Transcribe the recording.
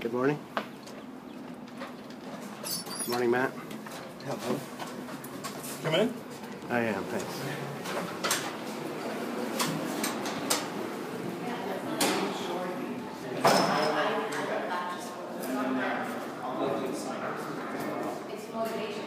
Good morning. Good morning, Matt. Hello. Come in? I am, thanks. It's motivation.